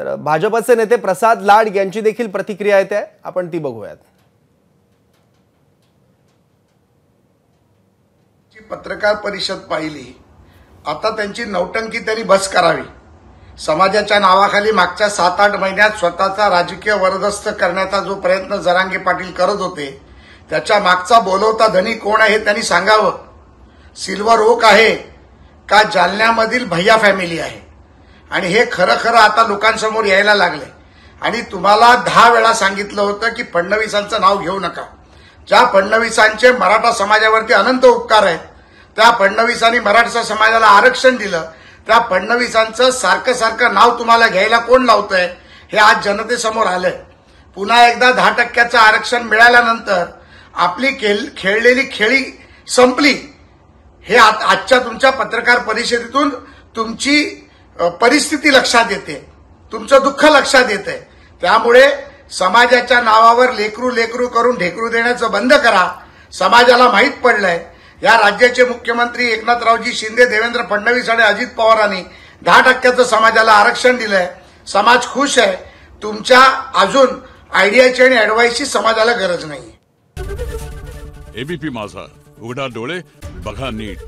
तर भाजपचे नेते प्रसाद लाड यांची देखील प्रतिक्रिया येते. आपण ती बघूयात. पत्रकार परिषद पाहिली आता त्यांची नौटंकी त्यांनी बस करावी. समाजाच्या नावाखाली मागच्या सात आठ महिन्यात स्वतःचा राजकीय वरदस्त करण्याचा जो प्रयत्न जरांगे पाटील करत होते त्याच्या मागचा बोलवता धनी कोण आहे त्यांनी सांगावं. सिल्वर ओक आहे का जालन्यामधील भैया फॅमिली आहे? आणि हे खरं खरं आता लोकांसमोर यायला लागले. आणि तुम्हाला दहा वेळा सांगितलं होतं की फडणवीसांचं नाव घेऊ नका. ज्या फडणवीसांचे मराठा समाजावरती अनंत उपकार आहेत त्या फडणवीसांनी मराठा समाजाला आरक्षण दिलं त्या फडणवीसांचं सारखं सारखं नाव तुम्हाला घ्यायला कोण लावतंय हे आज जनतेसमोर आलंय. पुन्हा एकदा दहा टक्क्याचं आरक्षण मिळाल्यानंतर आपली खेळ खेळलेली खेळी संपली. हे आजच्या तुमच्या पत्रकार परिषदेतून तुमची परिस्थिती लक्षात येते. तुमचं दुःख लक्षात येते त्यामुळे समाजाच्या नावावर लेकरू लेकरू करून ढेकरू देण्याचं बंद करा. समाजाला माहीत पडलंय. या राज्याचे मुख्यमंत्री एकनाथरावजी शिंदे देवेंद्र फडणवीस आणि अजित पवारांनी दहा टक्क्याचं समाजाला आरक्षण दिलंय. समाज खुश आहे. तुमच्या अजून आयडियाची आणि ऍडवाईसची समाजाला गरज नाही एबीपी माझा. उघडा डोळे बघा नीट.